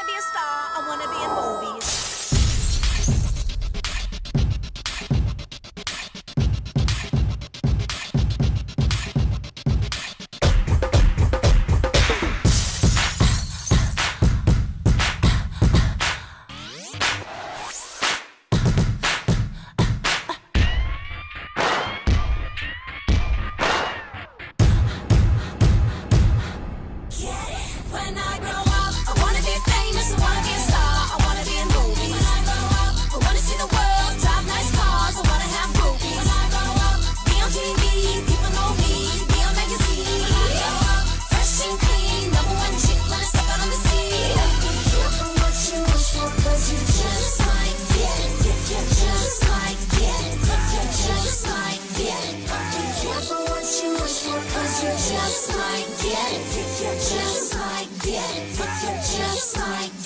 want to be a star. I want to be in movies. when I just get it. Just like it. Just might get it.